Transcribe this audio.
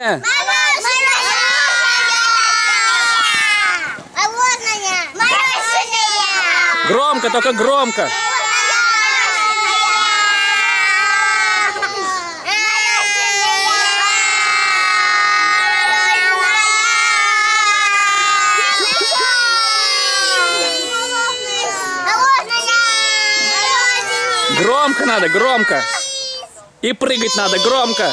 Э, Мороженое! Мороженое! Громко, только громко. Громко надо, громко. И прыгать надо громко.